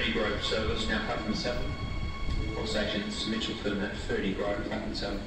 Ferdy Grove service, now platform 7. All stations, Mitchell Firm at Ferdy Grove, platform 7.